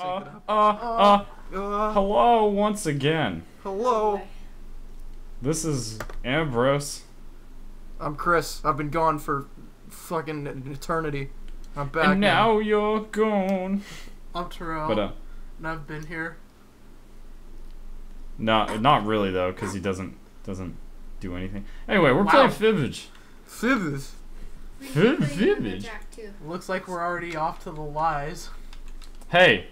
sync Uh, uh, uh, Uh, hello once again. hello. This is Ambrose. I'm Chris. I've been gone for fucking an eternity. I'm back and now you're gone. I'm Terrell, But, uh, and I've been here. not, not really though, because he doesn't, doesn't do anything. Anyway, we're Wow. playing Fibbage. Fibbers. Viv- vivid. Jack too. Looks like we're already off to the lies. Hey,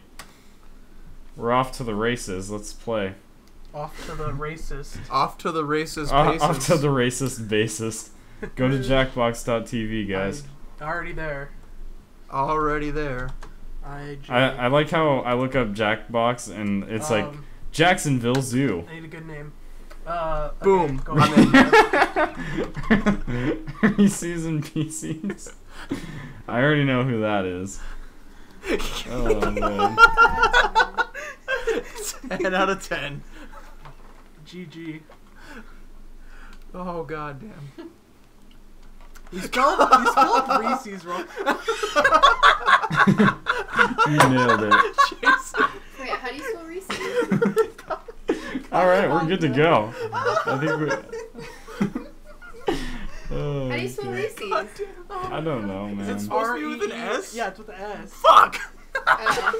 we're off to the races. Let's play. Off to the racist. Off to the races. Uh, off to the racist bassist. Go to jackbox.tv, guys. I'm already there. Already there. I. I, I like how I look up Jackbox and it's like Um, Jacksonville Zoo. I need a good name. Uh, okay, Boom. go I'm ahead. Reese's and PCs. I already know who that is. Oh man. ten out of ten. GG. Oh god damn. You spelled, you spelled Reese's wrong. You nailed it. Jason. Wait, how do you spell Reese's? Alright, we're good to go. I think we Oh, How do you spell God. Reese's? I don't know, man. It's supposed to be with an S? E Yeah, it's with an S. Fuck. Uh,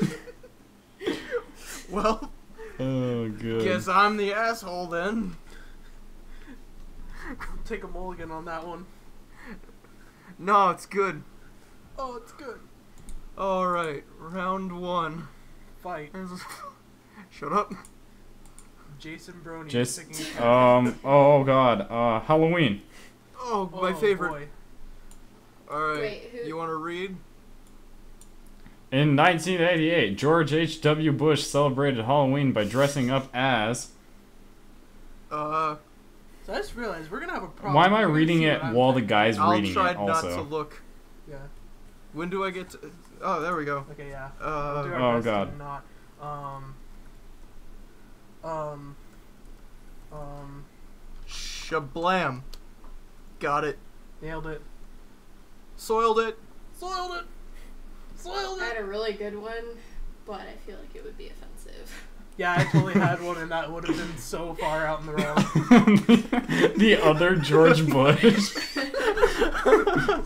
Well, Oh good. guess I'm the asshole then. Take a mulligan on that one. No, it's good. Oh, it's good. All right, round one. Fight. Shut up. Jason Brony. Just um oh god. Uh Halloween. Oh, Oh, my favorite. boy. All right, Wait, who- you want to read? In 1988, George H.W. Bush celebrated Halloween by dressing up as. Uh, So I just realized we're gonna have a problem. Why am I reading it what I'm while the thinking. guy's I'll reading try it not to look. Yeah. When do I get to? Oh, there we go. Okay. Yeah. We'll do Uh, our Oh, God. Not. Um. Um. Um. shablam. Got it. Nailed it. Soiled it. Soiled it. Soiled I had a really good one, but I feel like it would be offensive. Yeah, I totally had one, and that would have been so far out in the road. the other George Bush.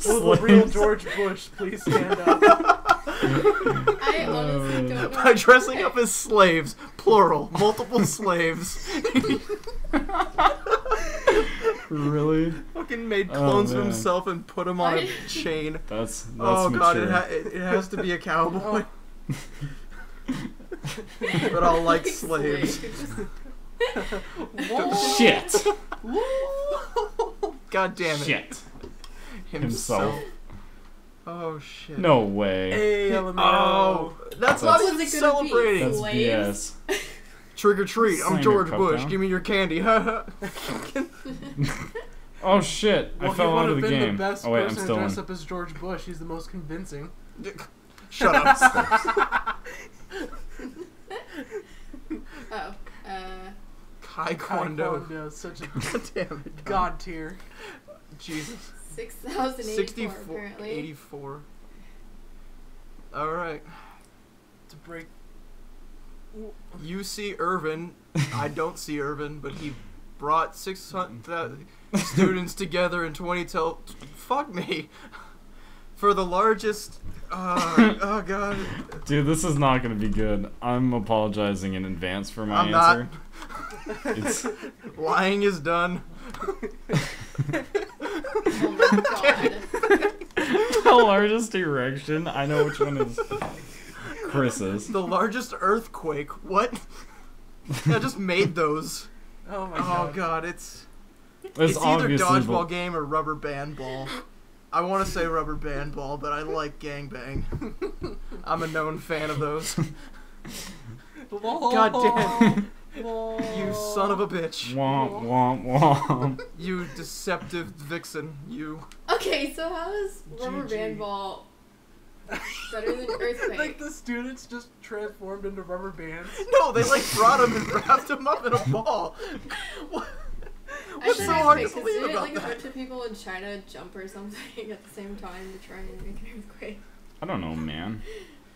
Will the real George Bush please stand up? I honestly don't know. By dressing up as slaves, plural, multiple slaves. really? Fucking made Oh, clones of himself and put them on a chain. That's that's oh god, it, ha- it, it has to be a cowboy. Oh. but I'll like Like slaves. Shit. God damn it. Shit. Himself. Himself. Oh shit. No way. Hey, LMAO. Oh, that's What not even it be? celebrating. That's BS. Trick or treat. I'm George Bush. down. Give me your candy. Oh shit! Well, I fell he would out of have the been game. the best oh wait, I'm person still to dress in. up as George Bush. He's the most convincing. Shut up. Oh, uh, Taekwondo. Taekwondo is such a God damn it. god tier. Jesus. 6,084 64, apparently. 84. Alright. To break. You see Irvine. I don't see Irvine, but he brought 600 students together in 2012. Fuck me. For the largest. Uh, oh god. Dude, this is not gonna be good. I'm apologizing in advance for my I'm not. answer. It's Lying is done. Oh the largest erection. I know which one is Chris's. The largest earthquake. What? I just made those. Oh my Oh god. god, it's. It's, It's, either dodgeball the- game or rubber band ball. I want to say rubber band ball, but I like gangbang. I'm a known fan of those. God damn. You son of a bitch. Womp womp womp. You deceptive vixen. You. Okay, so how is rubber GG. band ball better than earthquake? like the students just transformed into rubber bands. No, they like brought them and wrapped them up in a ball. What? I What's said so hard to earthquake, 'cause believe didn't, about like a bunch of people in China jump or something at the same time to try and make an earthquake? I don't know, man.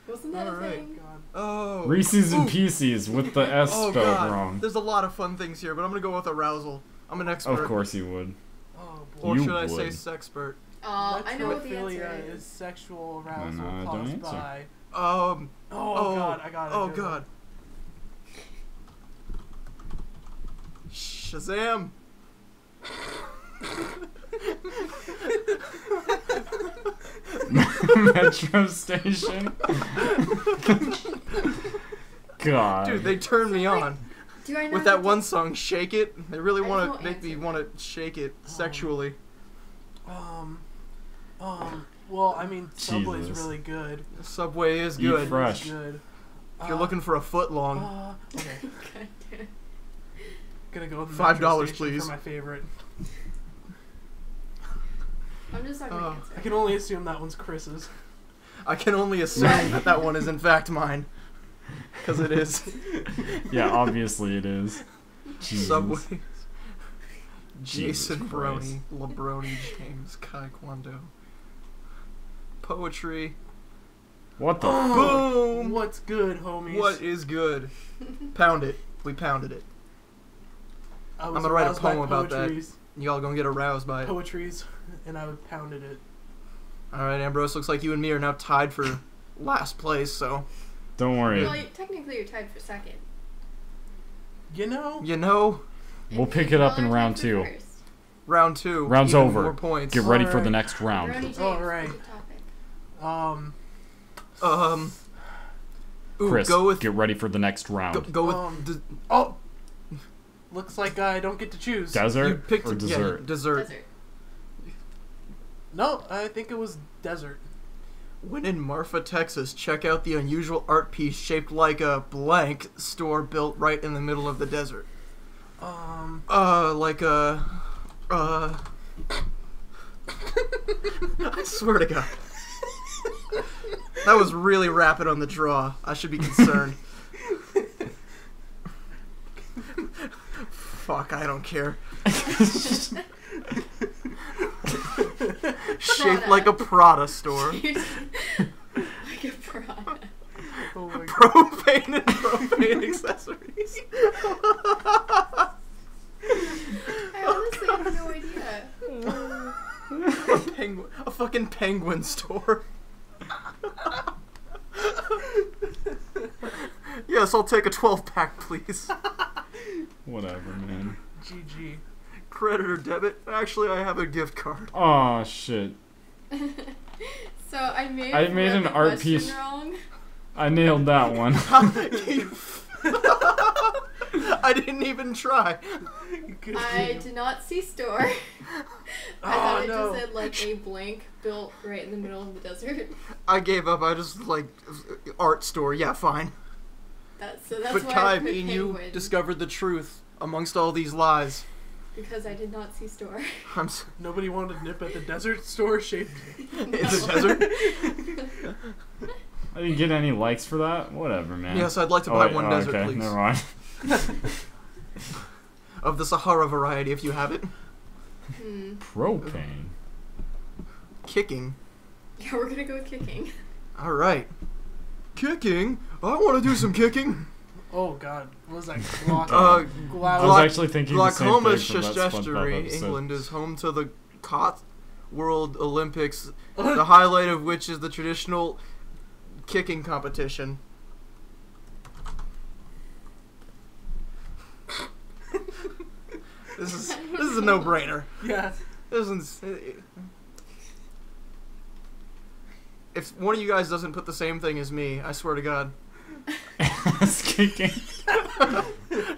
Wasn't that a Alright. thing? God. Oh, Reese's and Pieces with the S Oh spelled god. wrong. There's a lot of fun things here, but I'm gonna go with arousal. I'm an expert. Of course you would. Oh boy. Or You should I say sexpert? Uh, I know what the answer Necrophilia is. sexual arousal No, no, don't caused answer. by. Um. Oh, Oh, god, I got it. Oh dude. god. Shazam! Metro station. God. Dude, they turned me on Do I know with that one song, "Shake It." They really want to make me want to shake it Oh. sexually. Um, um. Well, I mean, Subway's Jesus. really good. Subway is Eat good. fresh. It's good. If you're Uh, looking for a foot long, Uh, okay, God gonna go with the Five Metro dollars, Station please. For my favorite. I'm just not Uh, gonna answer. I can only assume that one's Chris's. I can only assume that that one is in fact mine, because it is. Yeah, obviously it is. Jesus. Subway. Jesus Jason Christ. Brony, Lebroni James, Kai Kwando. Poetry. What the? Boom! What's good, homies? What is good? Pound it. We pounded it. I was I'm gonna write a poem about that. Y'all gonna get aroused by it. Poetries, and I pounded it. Alright, Ambrose, looks like you and me are now tied for last place, so. Don't worry. Well, you, technically you're tied for second. You know, You know, We'll pick it up in round two. first. round two. Round's over. More points. Get ready for the next round. Alright. good topic. Um, Um. Ooh, Chris, go with. get ready for the next round. go with. Um, d- oh, looks like I don't get to choose. you Desert picked or yeah, dessert? dessert. Desert. No, I think it was desert. When in Marfa, Texas, check out the unusual art piece shaped like a blank store built right in the middle of the desert. Um, Uh, like a. Uh. I swear to God. That was really rapid on the draw. I should be concerned. Fuck, I don't care. Shaped like a Prada store. like a Prada. oh my God. Propane and propane accessories. I honestly have no idea. a penguin, a fucking penguin store. yes, I'll take a 12 pack, please. Whatever, man. GG. Credit or debit? Actually, I have a gift card. Oh shit. so I made. I made an art piece. wrong. I nailed that one. I didn't even try. Good I for did not see store. I Oh, thought it no. just said like a blank built right in the middle of the desert. I gave up. I just like art store. Yeah, fine. That, so that's but why Kai, I put me and you discovered the truth amongst all these lies. because I did not see store. I'm. s- Nobody wanted to nip at the desert store shaped. It's a desert. I didn't get any likes for that. Whatever, man. Yes, I'd like to Oh, buy wait, one oh, desert, okay, please. Never mind. Of the Sahara variety, if you have it. Hmm. Propane. Kicking. Yeah, we're gonna go with kicking. All right. Kicking. I want to do some kicking. Oh God, what was that? Glock. Uh, Glau- I was actually thinking the same Glaucoma thing from that SpongeBob Shastestery, episode. England, is home to the Cot World Olympics, the highlight of which is the traditional kicking competition. This is this is a no-brainer. yeah. This is if one of you guys doesn't put the same thing as me, I swear to God, Ass kicking.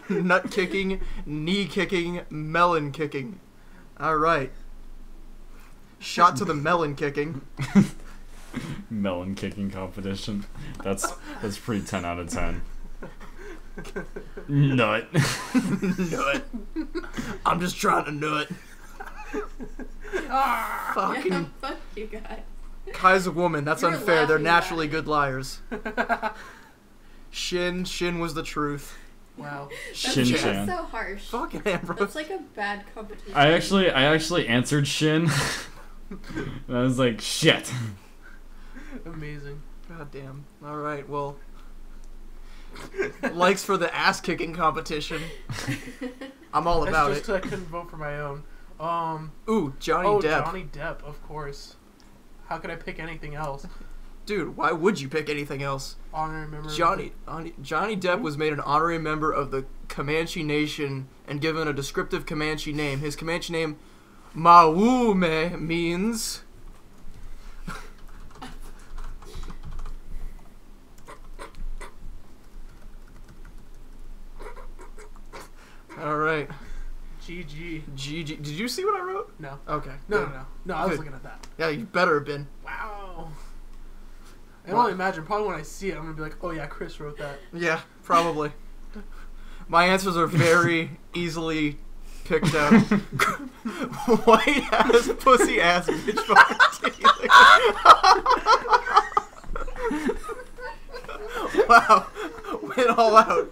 nut kicking, knee kicking, melon kicking. All right. Shot to the melon kicking. Melon kicking competition. That's that's pretty ten out of ten. Nut. nut. I'm just trying to nut. Ah. Fucking Yeah, fuck you guys. Kai's a woman. That's You're unfair. They're naturally good liars. Shin, Shin was the truth. wow. That's, Shin Yeah. that's so harsh. Fucking Ambrose. That's like a bad competition. I actually I actually answered Shin. and I was like, shit. Amazing. God damn. All right. Well, likes for the ass kicking competition. I'm all That's about just it. I couldn't vote for my own. Um. Ooh, Johnny oh, Depp. Johnny Depp, of course. How could I pick anything else? Dude, why would you pick anything else? Honorary member. Johnny Johnny Johnny Depp was made an honorary member of the Comanche Nation and given a descriptive Comanche name. His Comanche name, Maume, means. All right, GG. GG. Did you see what I wrote? No. Okay. No, no, no. No, I was Good. looking at that. Yeah, you better have been. Wow. I can only imagine. Probably when I see it, I'm gonna be like, "Oh yeah, Chris wrote that." Yeah, probably. My answers are very easily picked out. White ass, pussy ass, bitch fucking wow, went all out.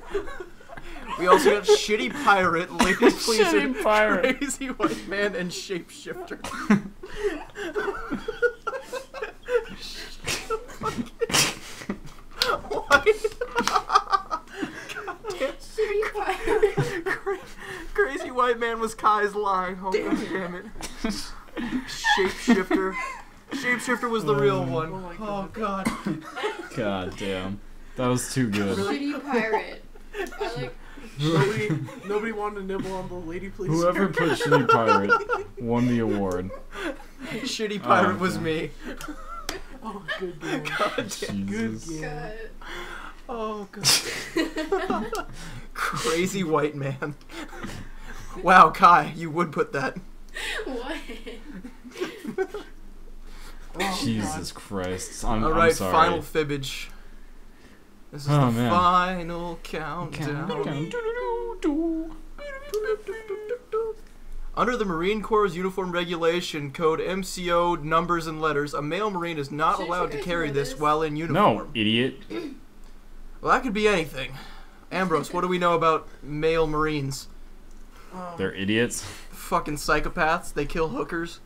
We also got shitty pirate, lady pleaser, Shitty pirate. crazy white man, and shapeshifter. Shitty pirate. Crazy white man was Kai's line. Oh damn, damn it. Shapeshifter. Shapeshifter was the real one. Oh my Oh God. god. God damn. That was too good. Shitty pirate. I like. Nobody, nobody wanted to nibble on the lady, please. Whoever put Shitty Pirate won the award. Shitty pirate Oh, was God. me. Oh, good game. God damn. Good game. God. Oh god. Crazy white man. Wow, Kai, you would put that. what? Oh, Jesus Christ. I'm, All I'm sorry. final fibbage. This is Oh, the man. final countdown. Under the Marine Corps' uniform regulation code MCO numbers and letters, a male Marine is not Shouldn't allowed to carry this this? while in uniform. No, idiot. Well, that could be anything. Ambrose, what do we know about male Marines? Um, They're idiots. Fucking psychopaths. They kill hookers.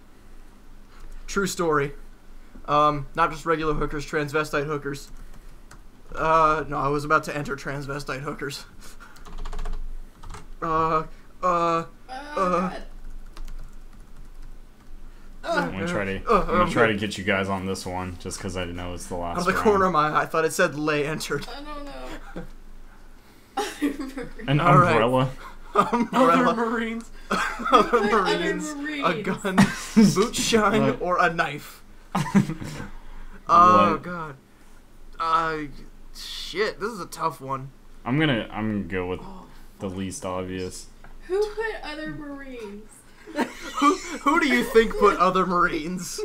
True story. Um, not just regular hookers, transvestite hookers. Uh, no, I was about to enter transvestite hookers. Uh, uh, Oh, Uh, God. I'm gonna try to. Uh, I'm gonna um, try to get you guys on this one, just because I know it's the last. out of the round. corner of my eye, I thought it said lay entered. I don't know. An All right. umbrella. Other Umbrella, Marines. other Put other Marines, a gun, boot shine, or a knife. Oh What? god. Uh, shit. This is a tough one. I'm gonna. I'm gonna go with Oh, the least obvious. Who put other Marines? Who, who do you think put other Marines?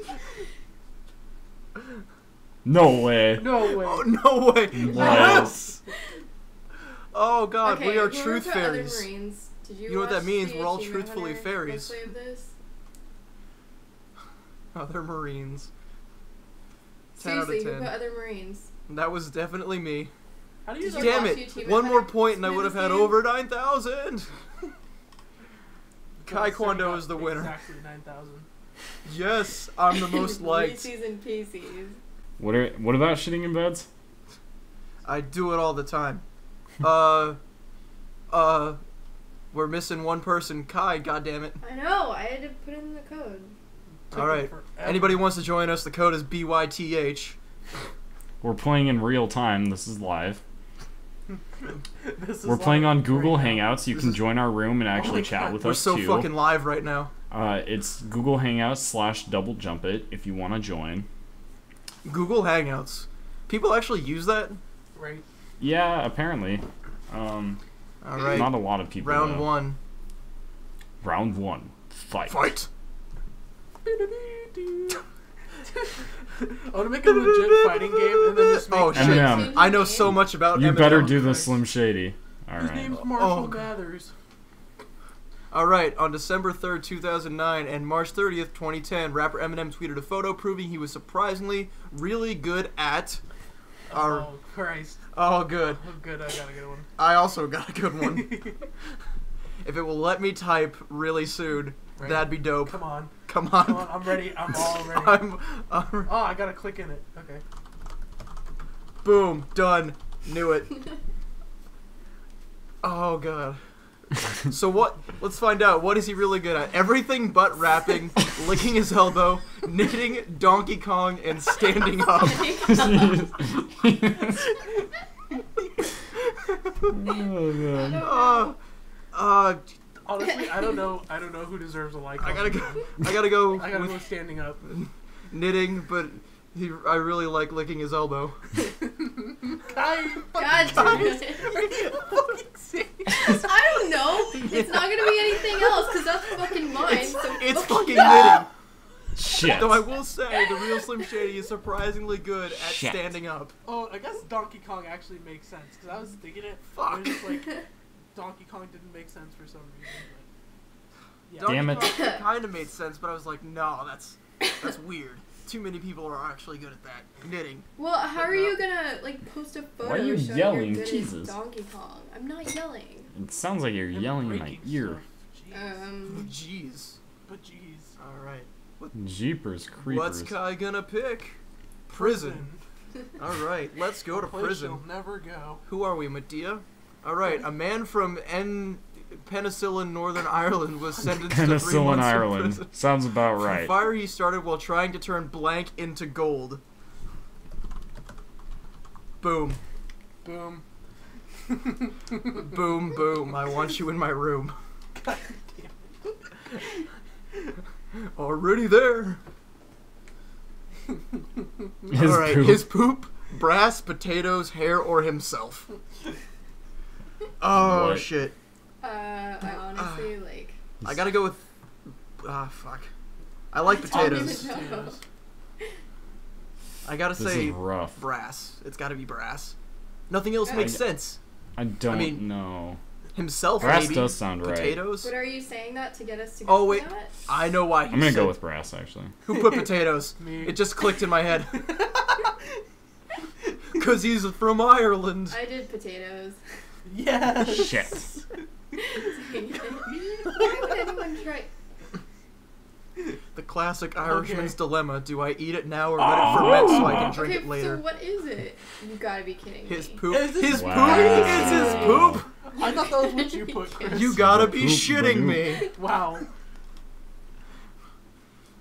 No way. no way. Oh no way. Yes. Oh god, okay, we are truth put other fairies. Marines, did you, You know what that means? We're all truthfully Hunter fairies. Let's Play of this? Other Marines. 10 out of Seriously, who 10. put other Marines? That was definitely me. How do you Did Damn watch it. YouTube One more point and I would have had over 9,000. Kai Setting Kwando is the winner. Exactly 9,000. Yes, I'm the most liked. Reese's and Pieces. What are? What about shitting in beds? I do it all the time. Uh, uh, we're missing one person. Kai, goddammit. I know, I had to put in the code. Took All them right. forever. Anybody wants to join us? The code is BYTH. We're playing in real time. This is live. This is We're playing live on Google right. Hangouts. You This can is- join our room and actually my chat God. with We're us so too. fucking live right now. Uh, it's Google Hangouts slash Double Jump It if you want to join. Google Hangouts. People actually use that? Right. Yeah, apparently. Um, All right. not a lot of people. Round though. one. Round one. Fight. Fight. I want to make a legit fighting game and then just make Oh, shit. shit. Eminem. I know so much about You Eminem. better do the Slim Shady. All His right. name's Marshall Oh, God. Mathers. All right, on December 3rd, 2009 and March 30th, 2010, rapper Eminem tweeted a photo proving he was surprisingly really good at oh, our Oh, Christ. Oh, good. Oh, good. I got a good one. I also got a good one. if it will let me type really soon, Right. that'd be dope. Come on. Come on. Come on. I'm ready. I'm all ready. I'm, I'm Oh, I gotta click in it. Okay. boom, done. Knew it. Oh god. So what? Let's find out. What is he really good at? Everything but rapping, licking his elbow, knitting, Donkey Kong, and standing up. oh, Uh, uh, Honestly, I don't know. I don't know who deserves a like. I gotta go. I gotta go I gotta go standing up. knitting, but he, I really like licking his elbow. Kai, God damn it. I don't know. It's not gonna be anything else because that's fucking mine. It's, so it's fucking you. knitting. Shit. Though I will say, the real Slim Shady is surprisingly good at Shit. standing up. Oh, I guess Donkey Kong actually makes sense because I was thinking it. Fuck. It just like Donkey Kong didn't make sense for some reason. But, yeah. Donkey Damn it. Kong kind of made sense, but I was like, no, that's that's weird. Too many people are actually good at that. Knitting. Well, how are you gonna like post a photo Why are you showing yelling? you're good Jesus. at Donkey Kong? I'm not yelling. It sounds like you're And yelling in my breaking ear. Jeez. Um, Jeez. but jeez. All right. Jeepers creepers. What's Kai gonna pick? Prison. All right, let's go to Place prison. you'll never go. Who are we, Madea? All right, a man from N. Penicillin, Northern Ireland, was sentenced to three Penicillin, months in Ireland. prison. Sounds about for right. Fire he started while trying to turn blank into gold. Boom, Boom. boom, boom. I want you in my room. God Already there. His All right, poop. his poop, brass, potatoes, hair, or himself. Oh What? shit! uh, I honestly like. I gotta go with. Ah, fuck. I like I potatoes. I gotta This say is rough. brass. It's gotta be brass. Nothing else I- makes sense. I don't mean, know. Himself, Brass maybe. does sound right. Potatoes. But are you saying that to get us to? Oh, wait. that? I know why. He I'm gonna said- go with brass actually. Who put potatoes? Me. It just clicked in my head. Cause he's from Ireland. I did potatoes. Yes. Shit. Why would anyone try? The classic Irishman's Okay. dilemma: Do I eat it now or let it oh. ferment so I can drink okay, it later? so what is it? You gotta be kidding me. His me. poop. Is His Wow. poop. It's his poop. I thought that was what you put, Chris. You gotta be shitting me. Wow.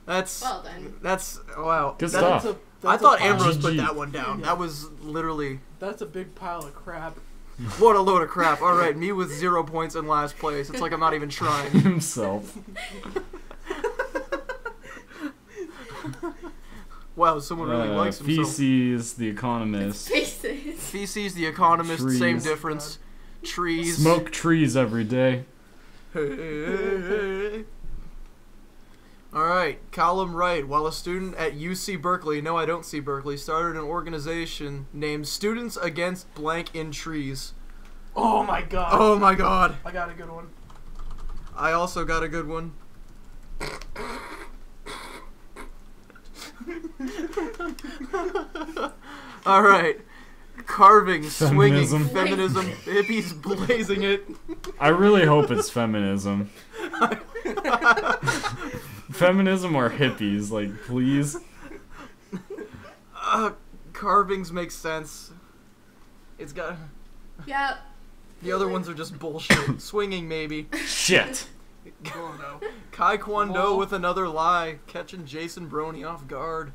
That's Well then. that's wow. Good That- stuff. That's a, I that's thought a pile, Ambrose put that one down. Yeah. That was literally That's a big pile of crap. what a load of crap. All right, me with zero points in last place. It's like I'm not even trying. Himself. Wow, someone really Uh, likes himself. feces, the economist. Faces. Feces, The Economist, same Trees. difference. Trees. Smoke trees every day. Hey. All right, column right. While a student at UC Berkeley, no, I don't see Berkeley, started an organization named Students Against Blank in Trees. Oh my god. Oh my god. I got a good one. I also got a good one. All right. Carving, swinging, Feminism. feminism, hippies blazing it. I really hope it's feminism. feminism or hippies, like please. Uh, carvings make sense. It's got Yeah. the other ones are just bullshit. Swinging maybe. Shit. Oh no. Kai Kwon Do with another lie, catching Jason Brony off guard.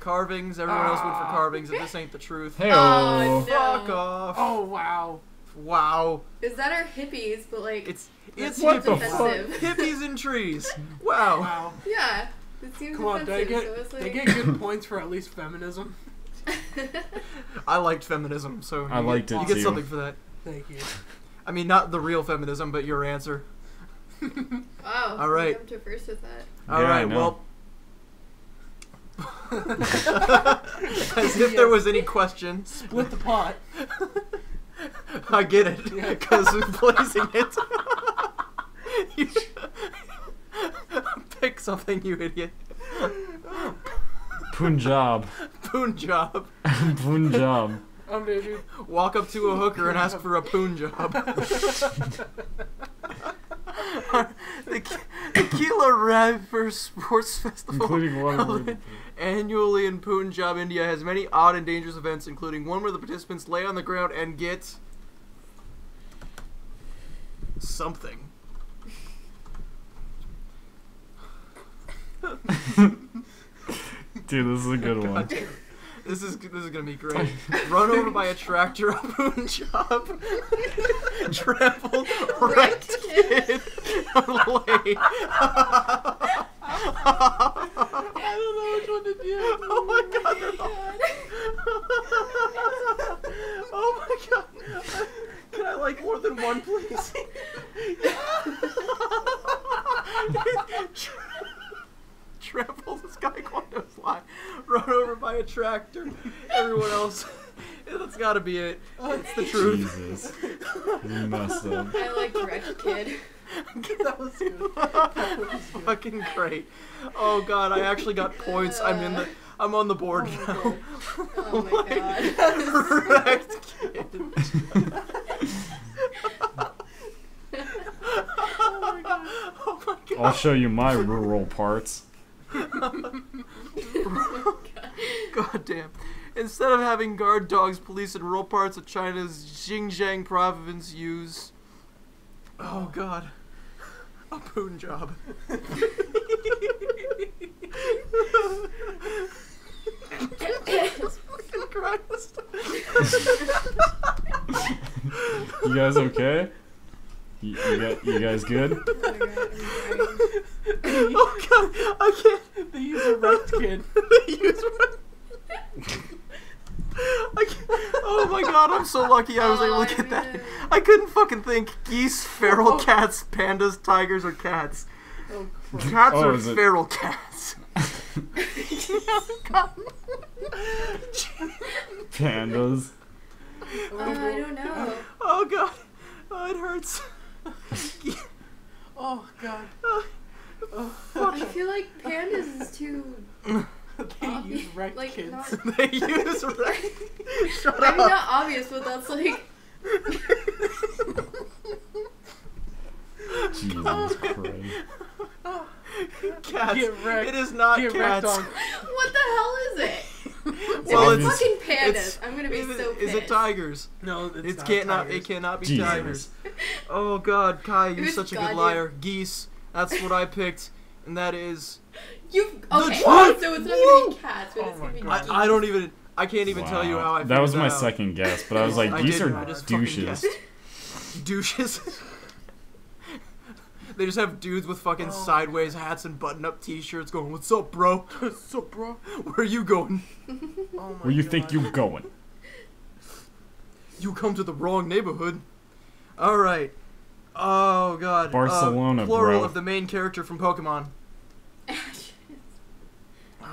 Carvings, everyone else went for Ah. carvings. If this ain't the truth, Hey Oh, no. fuck off. Oh wow. Wow, Is that our hippies? But like. it's it's What the fuck? hippies and trees. Wow. Wow. yeah. It seems Come on, they offensive. get so it's they get good points for at least feminism. I liked feminism, so I you liked get, it You get something for that. Thank you. I mean, not the real feminism, but your answer. Wow. All right. I jumped to first with that. All Yeah, right, well. As if there was any question. Split the pot. I get it, Yeah. because blazing it. You- Pick something, you idiot. Punjab. Punjab. job. Punjab. I'm there, dude. Walk up to a hooker and ask for a Punjab. the, Ki- the Kila Raipur Sports Festival, Including one held annually in Punjab, India, has many odd and dangerous events, including one where the participants lay on the ground and get something. Dude, this is a good God one. This is this is gonna be great. Run over by a tractor, a boon job, trampled, wrecked kid, late. I don't know which one to do. Oh my oh god, they're all. oh my god. Can I like more than one, please? Tra- this guy Sky Quanto's line. Run over by a tractor. Everyone else. That's gotta be it. It's the truth. Jesus. You messed up. I like Wrecked Kid. That was good. That was good. Fucking great. Oh god, I actually got points. I'm in the I'm on the board oh, now. Oh, oh my god. Wrecked kid. Oh my god. Oh my god. I'll show you my rural parts. God damn. Instead of having guard dogs police in rural parts of China's Xinjiang province use. Oh god. A Christ. You guys okay? You, you, got, you guys good? oh god, I can't. They use a wrecked kid. They use I can't, oh my god, I'm so lucky I was able to get that. I couldn't fucking think. Geese, feral Oh. cats, pandas, tigers, or cats. Oh, Cats Oh, are is it- feral cats. Pandas. Uh, I don't know. Oh god. Oh, it hurts. Oh god. Oh, I feel like pandas is too. They use wrecked like kids. not. they use right. Shut I mean, up. not obvious, but that's like. Jesus oh, Christ. Oh, cats. Get wrecked. It is not Get wrecked cats. on. What the hell is it? Well, it's, it's fucking pandas, it's- I'm gonna be is, so it, pissed. is it tigers? No, it's It not can't not. It cannot be Jesus. tigers. Oh God, Kai, you're such a good goddamn- liar. Geese. That's what I picked, and that is. You okay? truth! So it's not gonna be cats, but Oh it's my gonna be. God. geese. I, I don't even. I can't even tell you how I. That was my out. second guess, but I was like, I these are I douches. Douches. they just have dudes with fucking Oh. sideways hats and button-up T-shirts going, "What's up, bro? What's up, bro? Where are you going? Oh my Where you think God. you going? You come to the wrong neighborhood." All right. Oh God. Uh, Barcelona, plural bro. of the main character from Pokemon.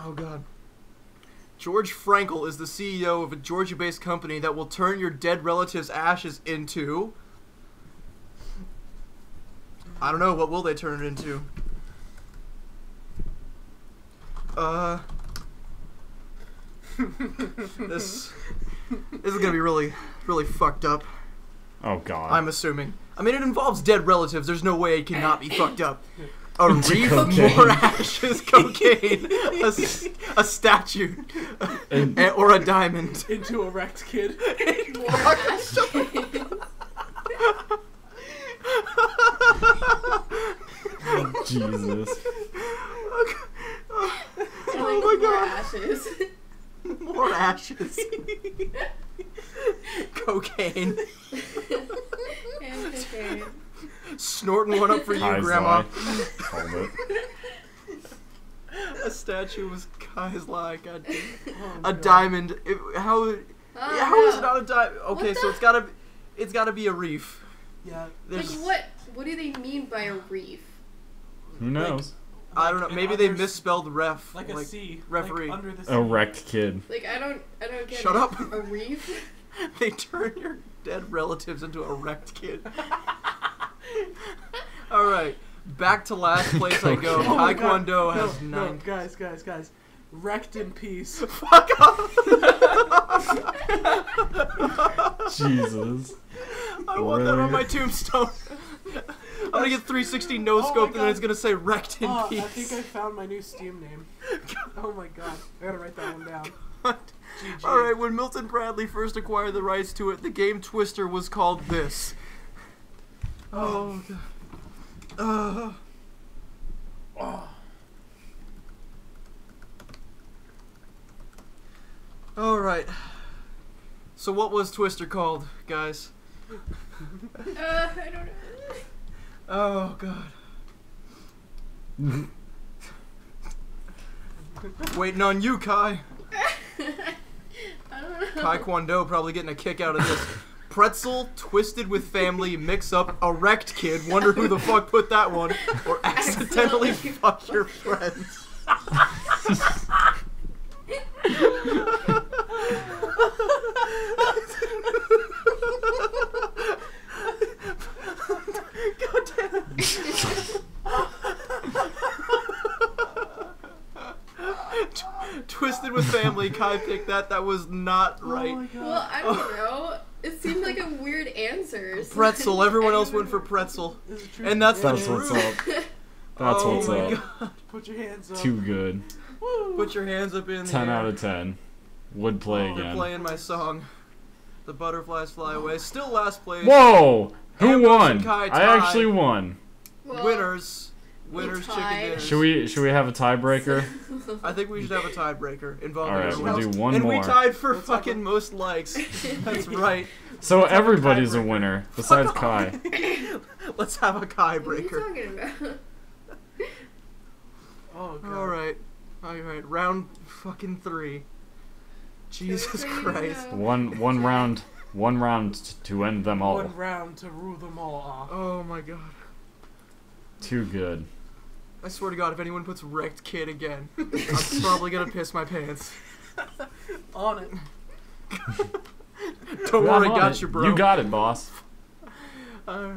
Oh god. George Frankel is the CEO of a Georgia-based company that will turn your dead relatives' ashes into. I don't know. What will they turn it into? Uh. this. This is gonna be really, really fucked up. Oh God. I'm assuming. I mean, it involves dead relatives. There's no way it cannot be fucked up. A Into reef of more ashes, cocaine, A statue, And- a- or a diamond. Into a wrecked kid. More ashes. Jesus. Oh my More god, ashes. more ashes. Cocaine. and cocaine. Snorting one up for you, Kai's Grandma. lie. It. A statue was Kai's lie. God damn. Oh, A God. diamond. It, how? Oh, how is no. it not a diamond? Okay, What so the- it's gotta. It's gotta be a reef. Yeah. Like what? What do they mean by a reef? Who knows? I don't know. Like Maybe they under- misspelled ref. Like a sea. referee. Like under the sea. A wrecked kid. Like I don't, I don't get Shut it. up. A reef? they turn your dead relatives into a wrecked kid. All right, back to last place I go. Oh. Taekwondo No, has no, nine. guys, guys, guys. Wrecked in peace. Fuck off! Jesus. I want that on my tombstone. I'm gonna get 360 no Oh scope and then it's gonna say wrecked in Oh, peace. I think I found my new Steam name. Oh my god. I gotta write that one down. All right, when Milton Bradley first acquired the rights to it, the game Twister was called this. Oh god. Uh, Oh. all right. So what was Twister called, guys? Uh, I don't know. Oh god. Waiting on you, Kai. I don't know. Taekwondo probably getting a kick out of this. Pretzel, twisted with family, mix up, erect kid. Wonder who the fuck put that one. Or accidentally Accidentally. fuck your friends. God damn it. Tw- Twisted with family, Kai picked that. That was not right. Oh my god. Well, I don't know. It seemed like a weird answer. so pretzel. Everyone else went for pretzel. This is true. And that's the That's what's up. That's oh what's my up. god. Put your hands up. Too good. Woo. Put your hands up in the 10 air. out of 10. Would play Oh, They're again. playing my song. The butterflies fly away. Still last place. Whoa! Who Ambrose won? I actually won. Well, Winners. Winners chicken tied. dinners. Should we should we have a tiebreaker? I think we should have a tiebreaker involving Alright, we'll else. do one and more. we tied for Let's have fucking a- most likes. That's right. So Let's have a everybody's a winner besides Kai. Let's have a What Kai are you breaker. talking about? Oh god. Alright. Alright. Round fucking three. Jesus Three Christ. go. One one round one round t- to end them all. One round to rule them all off. Oh my god. Too good. I swear to God, if anyone puts wrecked kid again, I'm probably gonna piss my pants. On it. Don't I'm worry, on got it. you, bro. You got it, boss. Uh,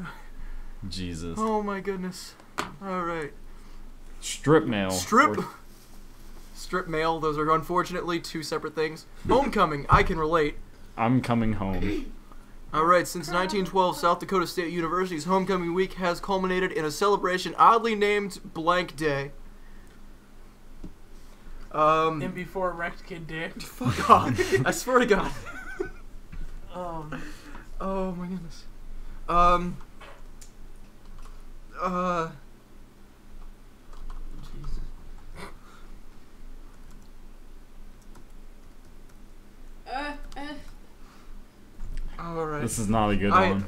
Jesus. oh my goodness. Alright. Strip mail. Strip. Or- Strip mail, those are unfortunately two separate things. Homecoming, I can relate. I'm coming home. Alright, since 1912, South Dakota State University's Homecoming Week has culminated in a celebration oddly named Blank Day. Um, And before wrecked kid day. fuck off. I swear to God. Um. Oh my goodness. Um. Uh. Jesus. Uh, uh, All right. This is not a good I- one.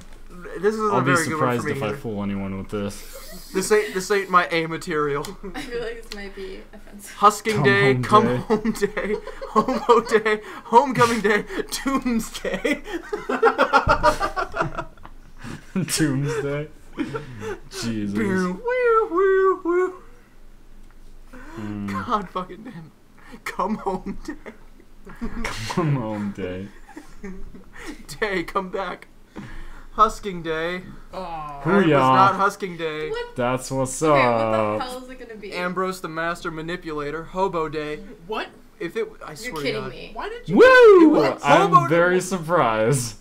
This is I'll a be very good one surprised for me. if I fool anyone with this. This ain't this ain't my A material. I feel like this might be offensive. Husking Come day, home come day. home day, homo day, homecoming day, doomsday. Doomsday. Jesus. Woo, woo, woo. Mm. God fucking damn. Come home day. Come home day. Day, come back. Husking day. Oh. It Hoo was not husking day. What? That's what's Okay, what the up. hell is it gonna be? Ambrose the master manipulator. Hobo day. What? If it, I swear You're to kidding God. me. Why did you? Woo! was hobo I'm day. very surprised.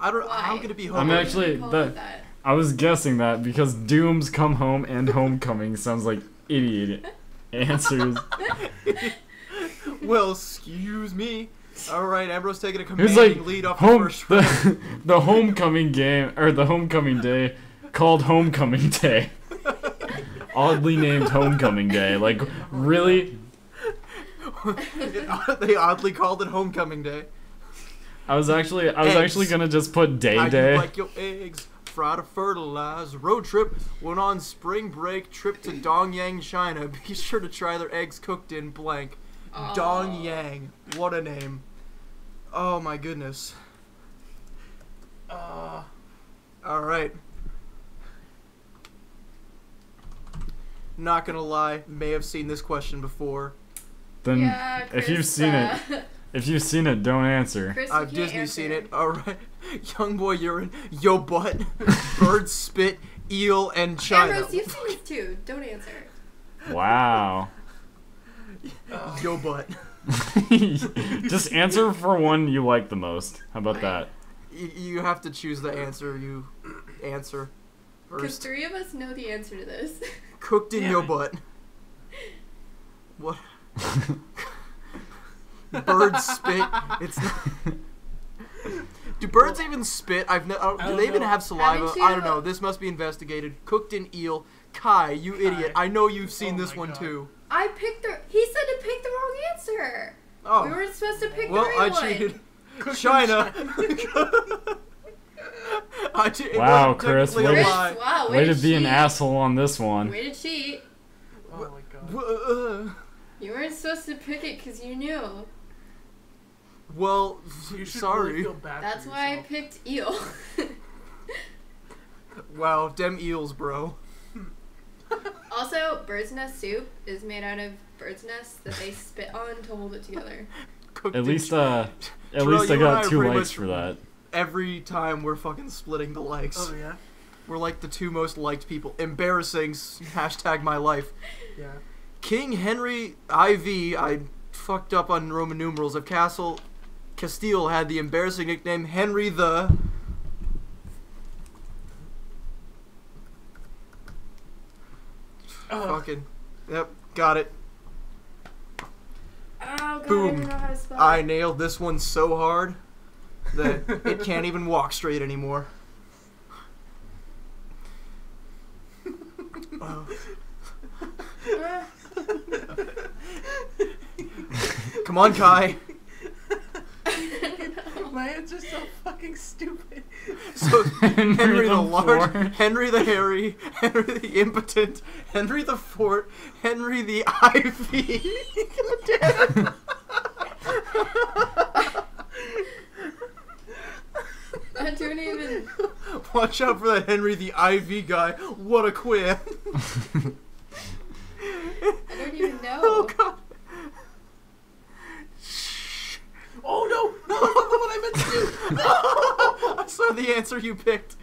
I don't. Why? How could it be hobo? I'm actually- did the- that? I was guessing that because Doom's Come Home and Homecoming sounds like idiot answers. Well, excuse me. All right, Ambrose taking a It's commanding like lead off the home first the, the homecoming game or the homecoming day called Homecoming Day. Oddly named Homecoming Day. Like really they oddly called it homecoming day. I was actually I was Eggs. actually gonna just put Day How you Day. like your eggs? Fry to fertilize. Road trip. Went on spring break. Trip to Dongyang, China. Be sure to try their eggs cooked in blank. Oh. Dongyang. What a name. Oh my goodness. Uh. All right. Not gonna lie, may have seen this question before. Then Yeah, if you've seen it, uh, if you've seen it, don't answer. Chris, I've Disney answer. seen it. All right. Young boy urine, yo butt, bird spit, eel, and China. Ambrose, you've seen this too. Don't answer. Wow. Yo butt. just answer for one you like the most. How about that? You have to choose the answer you answer Because first. three of us know the answer to this. Cooked in Damn yo butt. What? Bird spit. It's not. Do birds even spit? I've ne- uh, I do don't they even know. have saliva? Haven't I don't know. This must be investigated. Cooked in eel. Kai, you idiot! I know you've seen Oh this my one God. too. I picked the. He said to pick the wrong answer. Oh, We weren't supposed to pick well, the right I one. cheated. Cooked in China. I che- Wow, Chris, technically way a to- lie. Chris, wow, way, Way to be an asshole on this one. Way to cheat. Oh my god. Uh, You weren't supposed to pick it because you knew. Well, You sorry. really feel bad That's for why I picked eel. Wow, dem eels, bro. also, bird's nest soup is made out of bird's nests that they spit on to hold it together. Cooked At least, uh, at Terrell, least I you and I got two pretty likes much- for that. every time we're fucking splitting the likes. Oh yeah. We're like the two most liked people. Embarrassing. s- Hashtag my life. Yeah. King Henry IV. I fucked up on Roman numerals of Castle Castile had the embarrassing nickname Henry the. Oh, Fucking. Yep, got it. Oh god, I Boom. don't know how to spell I nailed this one so hard that it can't even walk straight anymore. Come on, Cai. my answer's so fucking stupid. So Henry Henry the the Large, Fourth. Henry the Hairy, Henry the Impotent, Henry the Fort, Henry the Ivy. God damn. I don't even. Watch out for that Henry the Ivy guy. What a queer. I don't even oh, know. Oh god. Oh no! No, that's what I meant to do. I saw the answer you picked.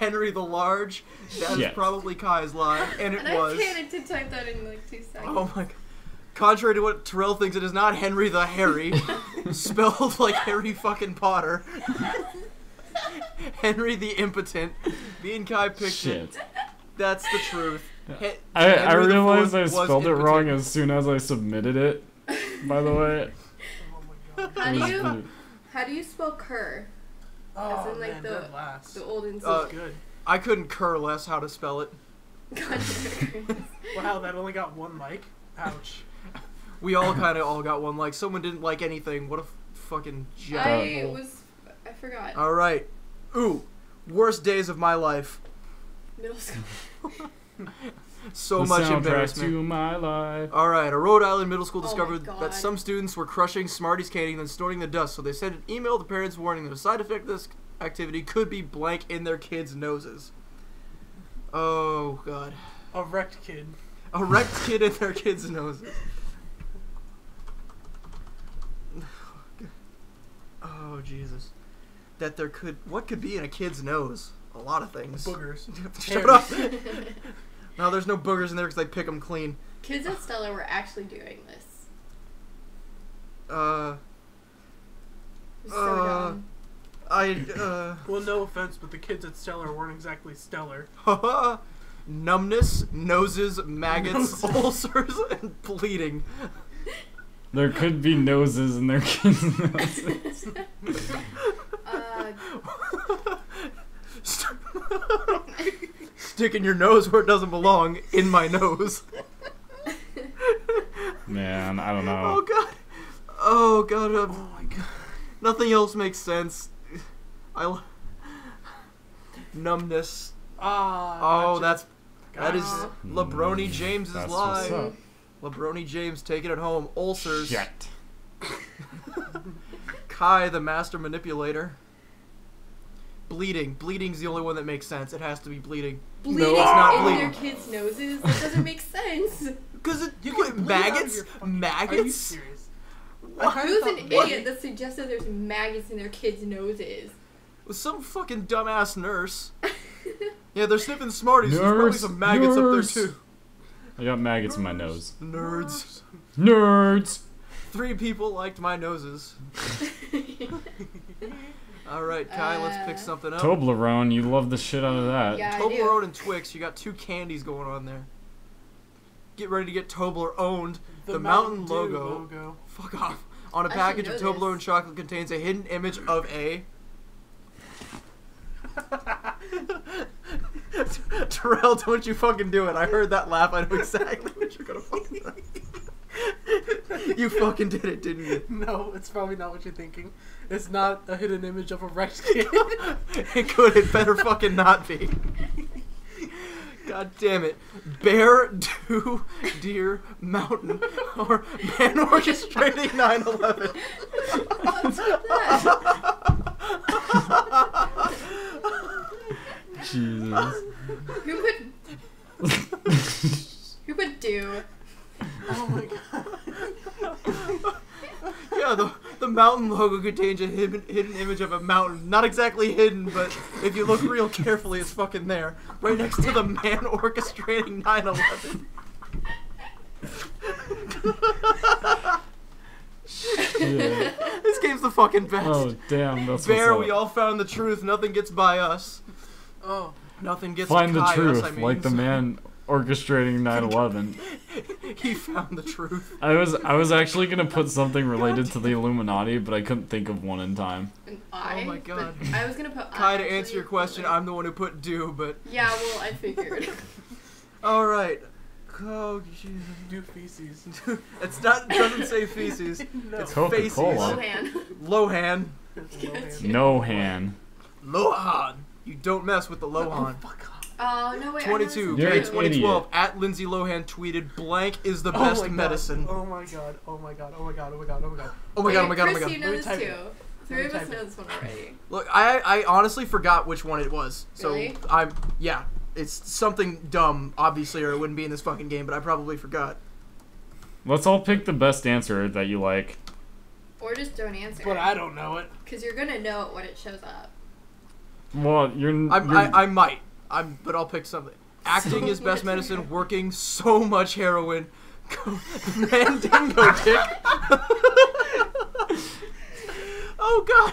Henry the Large. That is Shit. probably Cai's lie, and it And I was. panicked to type that in like two seconds. Oh my god. Contrary to what Terrell thinks, it is not Henry the Harry, spelled like Harry fucking Potter. Henry the Impotent. Me and Cai picked it. Shit. That's the truth. He- I, I Henry the realized I Fourth was spelled it wrong impotent. as soon as I submitted it. By the way, Oh my god. How do you pretty- how do you spell cur? Oh in, like, man, the- dead last. The old and Uh, That's good. I couldn't cur less how to spell it. God. Wow, that only got one like. Ouch. We all kind of all got one like. Someone didn't like anything. What a f- fucking I jack. was I forgot. All right. Ooh, worst days of my life. Middle school. So the much embarrassment. to my life. All right, a Rhode Island middle school Oh discovered God. that some students were crushing Smarties candy and then snorting the dust. So they sent an email to parents warning that a side effect of this activity could be blank in their kids' noses. Oh God, A wrecked kid. a wrecked kid in their kids' noses. Oh Jesus, that there could what could be in a kid's nose? A lot of things. Boogers. Shut up. no, there's no boogers in there because they pick them clean. Kids at Stella were actually doing this. Uh, so Uh, dumb. I uh. Well, no offense, but the kids at Stellar weren't exactly stellar. Numbness, noses, maggots, ulcers, and bleeding. There could be noses in their kids' noses. Uh, Sticking your nose where it doesn't belong, in my nose. Man, I don't know. Oh know. god. Oh god. Uh, Oh my god. nothing else makes sense. I. l- Numbness. Ah. Oh, gotcha. that's that is Aw. Lebroni James's That's what's lie. up. Lebroni James taking it home. Ulcers. Shit. Cai, the master manipulator. Bleeding. Bleeding's the only one that makes sense. It has to be bleeding. bleeding it's not in bleeding. their kids' noses? That doesn't make sense. Because it, You you can bleed out maggots? your Are you Maggots? serious? What? Who's an what? idiot that suggested there's maggots in their kids' noses? Some fucking dumbass nurse. Yeah, they're sniffing Smarties. There's probably some maggots nurse. up there too. I got maggots in my nose. Nerds. Nerds. Three people liked my noses. All right, Cai, uh, let's pick uh, something up. Toblerone, you love the shit out of that. Yeah, Toblerone and Twix, you got two candies going on there. Get ready to get Tobler owned. The, the Mountain, Mountain logo, logo. Fuck off. On a package of Toblerone chocolate contains a hidden image of a. Terrell, don't you fucking do it. I heard that laugh. I know exactly what you're gonna fucking do you fucking did it, didn't you? No, it's probably not what you're thinking. It's not a hidden image of a wrecked kid. It could. It better fucking not be. God damn it. Bear, do, deer, mountain, or man orchestrating 9 11. What's that? Jesus. Who would. who put do? Oh my god. Yeah, the, the mountain logo contains a hidden, hidden image of a mountain. Not exactly hidden, but if you look real carefully, it's fucking there. Right next to the man orchestrating 9 11. Shit. This game's the fucking best. Oh damn, that's Bear, what's we all found the truth. Nothing gets by us. Oh. Nothing gets Find the by truth, us, I mean. like the man orchestrating 9/11. he found the truth. I was I was actually gonna put something related to the Illuminati, but I couldn't think of one in time. An I. my God. I was gonna put. Cai, to answer your question, like- I'm the one who put do, but Yeah, well, I figured. all right. Oh, Jesus. Do feces. it's not. It doesn't say feces. no. It's Coca-Cola. faces. Lohan. Lohan. No hand. Lohan. You don't mess with the Lohan. Oh, fuck off. Oh no wait. 22, May an too. 2012, at Lindsay Lohan tweeted, blank is the Oh best my God. medicine. Oh my god. Oh my god. Oh my god. Oh my god. Oh my god. Oh my god, oh my god, oh my Chris, god. you know Let me this type too. it. Three of us know this one already. Look, I I honestly forgot which one it was. So Really? I'm yeah, it's something dumb, obviously, or it wouldn't be in this fucking game. But I probably forgot. Let's all pick the best answer that you like. Or just don't answer. But I don't know it. Because you're gonna know it when it shows up. Well, you're. I'm, you're I I might. I'm, but I'll pick something. Acting is best medicine. Working so much heroin. Mandingo dick. oh god.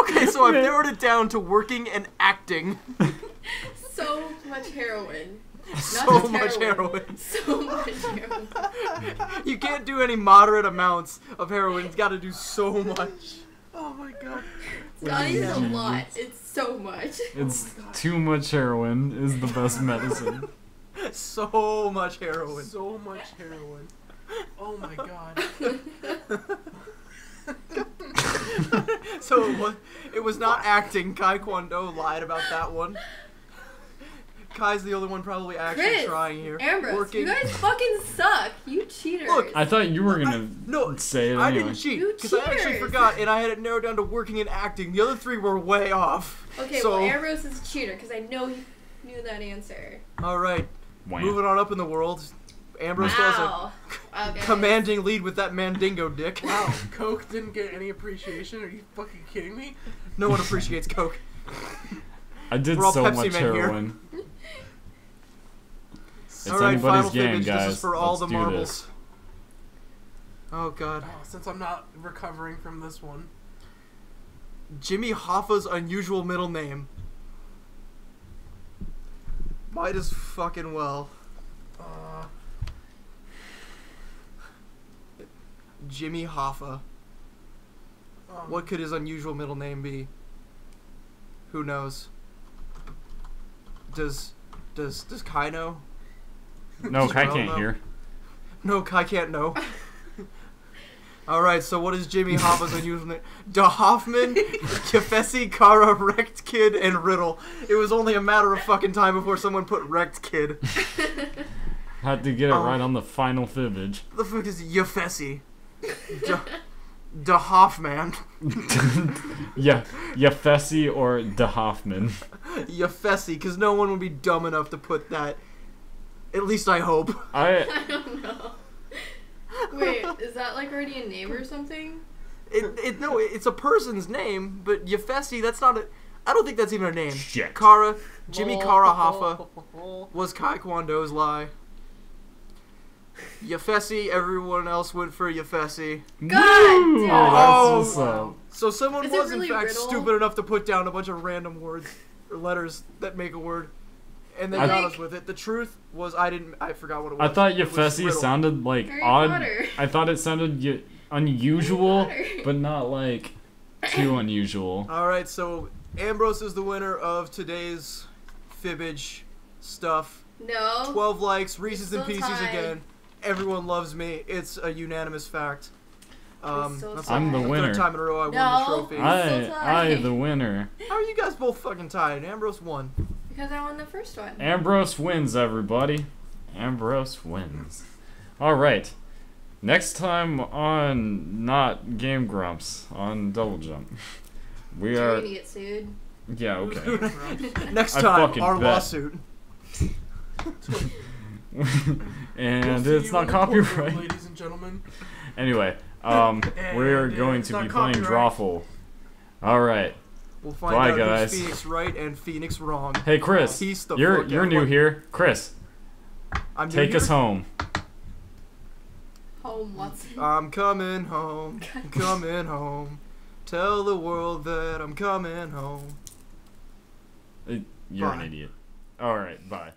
okay, so I've narrowed it down to working and acting. So much heroin. Not so just much heroin. So much heroin. You can't do any moderate amounts of heroin. It's got to do so much. Oh my god. It's a lot. It's so much. It's oh too much heroin is the best medicine. So much heroin. So much heroin. Oh my god. so it was, it was not acting. Cai Kwando lied about that one. Cai's the only one probably actually Chris, trying here. Ambrose, Working. you guys fucking suck. You cheaters. Look, I thought you were gonna no, say it I anyway. didn't cheat You because I actually forgot, and I had it narrowed down to working and acting. The other three were way off. okay, so, well, Ambrose is a cheater because I know he knew that answer. all right, Wham. moving on up in the world. Ambrose does a Okay. commanding lead with that Mandingo dick. Wow. Coke didn't get any appreciation. Are you fucking kidding me? No one appreciates Coke. I did We're all so Pepsi much heroin. here. Heroin. It's all right, anybody's final game, Fibbage, guys. This is for all Let's the marbles. this. Oh god. Oh, since I'm not recovering from this one. Jimmy Hoffa's unusual middle name. Might as fucking well. Uh, Jimmy Hoffa. um, What could his unusual middle name be? Who knows? Does does does Cai know? No, Does Cai Rel can't know? hear. No, Cai can't know. All right, so what is Jimmy Hoffa's unusual name? Da Hoffman, Kefesi, Kara, Wrecked Kid, and Riddle. It was only a matter of fucking time before someone put Wrecked Kid. Had to get it Um, right on the final fibbage. The fuck is Yefesi? Da, da Hoffman. yeah, yeah, Fessy or De Hoffman. Yefesi, because no one would be dumb enough to put that. At least I hope. I I don't know. Wait, is that like already a name or something? It, it no, it's a person's name, but Yefesi, that's not a. I don't think that's even a name. Shit. Kara, Jimmy oh. Kara Hoffa was Cai Kwando's lie. Yefesi, everyone else went for Yefesi. God Woo! damn. Oh, that's Oh. So someone Is was really in fact Riddle? stupid enough to put down a bunch of random words or letters that make a word, and they I got think- us with it. The truth was I didn't. I forgot what it was. I was. thought It was Yefesi sounded like Harry odd. Potter. I thought it sounded y- unusual, but not like too unusual. All right, so Ambrose is the winner of today's fibbage stuff. No. 12 likes, Reese's and still Pieces tied. again. Everyone loves me. It's a unanimous fact. Um, still that's tied. I'm the the winner. third time in a row I won the trophy. I- I, I, the winner. How are you guys both fucking tied? Ambrose won. Because I won the first one. Ambrose wins, everybody. Ambrose wins. All right. Next time on not Game Grumps on Double Jump, we You're are. gonna get sued. Yeah, okay. Next I time, fucking our bet. lawsuit. and We'll it's not you in copyright. ladies and gentlemen. Anyway, um, And we're going to be playing copyright. Drawful. All right. We'll find Bye, out guys. who's Phoenix right and Phoenix wrong. Hey, Chris, Peace the you're you're new What? here. Chris, I'm new take us home. Home Watson. I'm coming home. I'm coming home. Tell the world that I'm coming home. Uh, You're Bye. an idiot. All right, bye.